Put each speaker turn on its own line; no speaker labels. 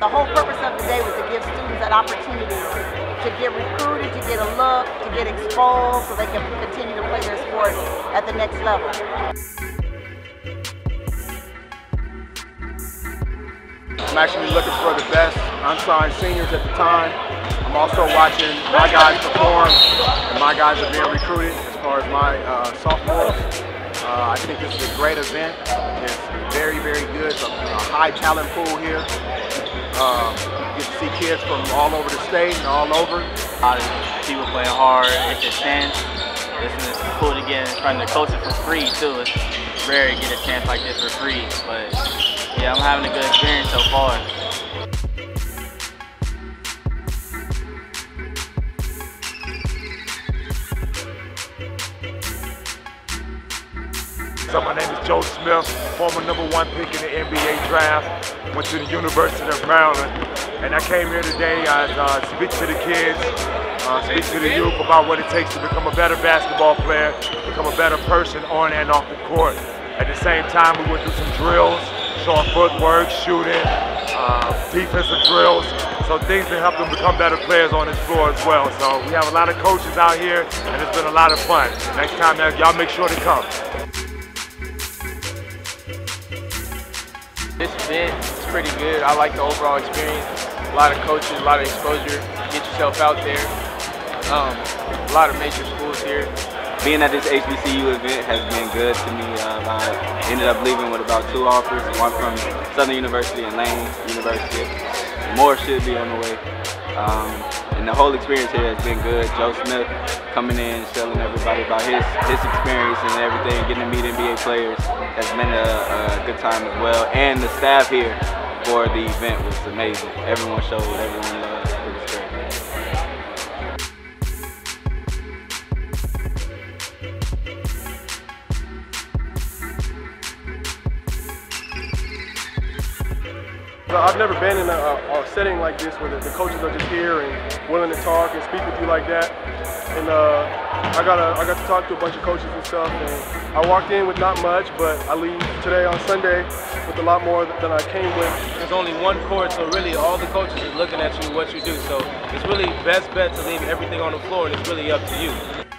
The whole purpose of the day was to give students that opportunity to get recruited, to get a look, to get exposed so they can continue to play their sport at the next level.
I'm actually looking for the best unsigned seniors at the time. I'm also watching my guys perform and my guys are being recruited as far as my uh, sophomores. Uh, I think this is a great event. It's very, very good. It's a, a high talent pool here. Um, you get to see kids from all over the state and all over.
A lot of people playing hard, it's a chance. It's, it's cool to get in front of the coaches for free too. It's rare to get a chance like this for free, but yeah, I'm having a good experience so far.
My name is Joe Smith, former number one pick in the NBA draft. Went to the University of Maryland, and I came here today to uh, speak to the kids, uh, speak to the youth about what it takes to become a better basketball player, become a better person on and off the court. At the same time, we went through some drills, showing footwork, shooting, uh, defensive drills. So things to help them become better players on this floor as well. So we have a lot of coaches out here, and it's been a lot of fun. Next time, y'all make sure to come.
Event is pretty good. I like the overall experience. A lot of coaches, a lot of exposure. Get yourself out there. Um, a lot of major schools here.
Being at this HBCU event has been good to me. Um, I ended up leaving with about two offers, one from Southern University and Lane University. More should be on the way. Um, and the whole experience here has been good. Joe Smith coming in, telling everybody about his his experience and everything, getting to meet NBA players has been a, a good time as well. And the staff here for the event was amazing. Everyone showed everyone love.
I've never been in a, a, setting like this where the, the, coaches are just here and willing to talk and speak with you like that. And uh, I got a, I got to talk to a bunch of coaches and stuff. And I walked in with not much, but I leave today on Sunday with a lot more than I came with.
There's only one court, so really all the coaches are looking at you what you do. So it's really best bet to leave everything on the floor, and it's really up to you.